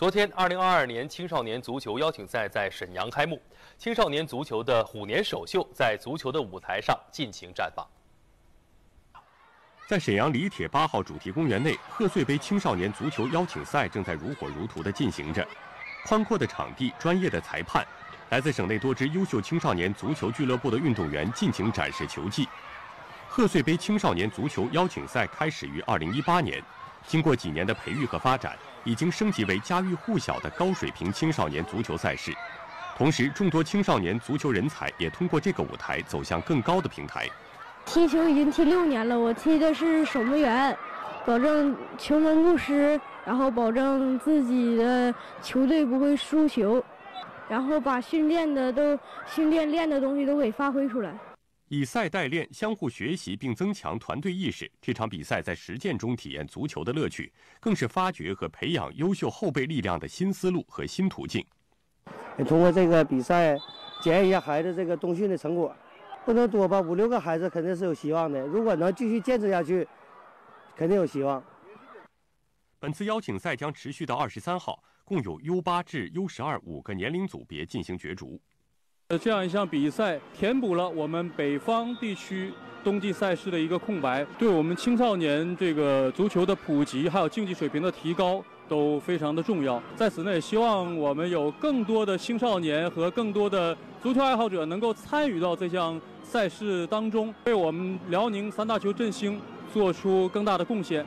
昨天，二零二二年青少年足球邀请赛在沈阳开幕，青少年足球的虎年首秀在足球的舞台上尽情绽放。在沈阳李铁八号主题公园内，贺岁杯青少年足球邀请赛正在如火如荼地进行着。宽阔的场地，专业的裁判，来自省内多支优秀青少年足球俱乐部的运动员尽情展示球技。贺岁杯青少年足球邀请赛开始于二零一八年，经过几年的培育和发展。已经升级为家喻户晓的高水平青少年足球赛事，同时众多青少年足球人才也通过这个舞台走向更高的平台。踢球已经踢六年了，我踢的是守门员，保证球门不失，然后保证自己的球队不会输球，然后把训练的都训练练的东西都给发挥出来。以赛代练，相互学习并增强团队意识。这场比赛在实践中体验足球的乐趣，更是发掘和培养优秀后备力量的新思路和新途径。也通过这个比赛检验一下孩子这个冬训的成果，不能多吧？五六个孩子肯定是有希望的。如果能继续坚持下去，肯定有希望。本次邀请赛将持续到二十三号，共有 U 八至 U 十二五个年龄组别进行角逐。呃，这样一项比赛填补了我们北方地区冬季赛事的一个空白，对我们青少年这个足球的普及，还有竞技水平的提高都非常的重要。在此呢，也希望我们有更多的青少年和更多的足球爱好者能够参与到这项赛事当中，为我们辽宁三大球振兴做出更大的贡献。